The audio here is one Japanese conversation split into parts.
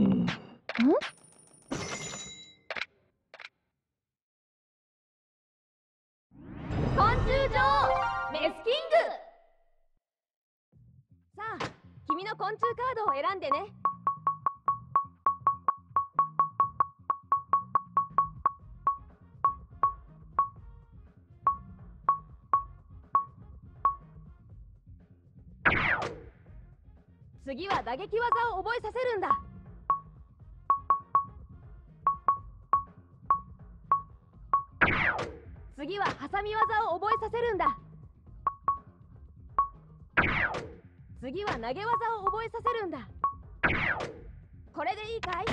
うん。昆虫女メスキング。さあ君の昆虫カードを選んでね。次は打撃技を覚えさせるんだ。次はハサミ技を覚えさせるんだ。次は投げ技を覚えさせるんだ。これでいいかい？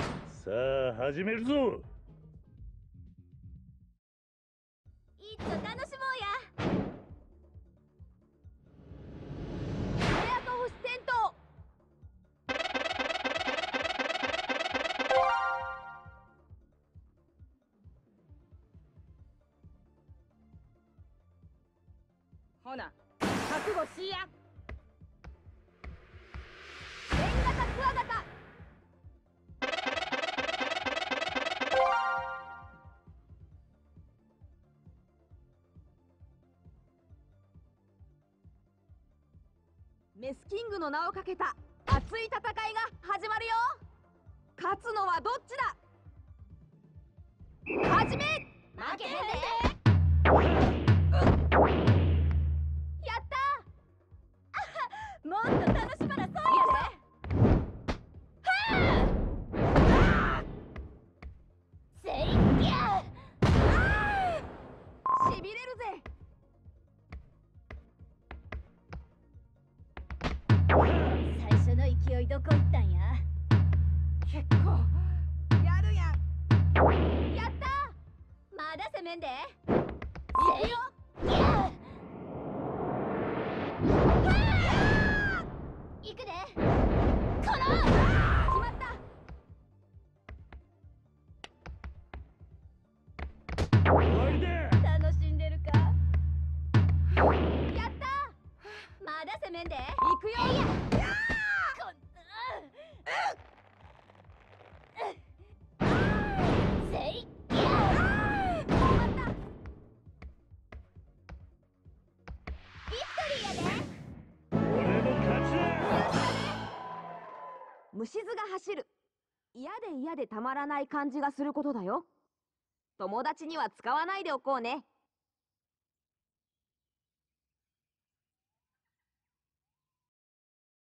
さあ始めるぞ。いっと楽しほな覚悟しや。レンガタクワガタ。メスキングの名をかけた。熱い戦いが始まるよ。勝つのはどっちだ。始め。負けへんで。やではあせいやしびれるぜ最初の勢いどこ行ったまだ攻めんでせいやまだ攻めんで。行くよ。こんせいや決まっが走る。嫌で嫌でたまらない感じがすることだよ。友達には使わないでおこうね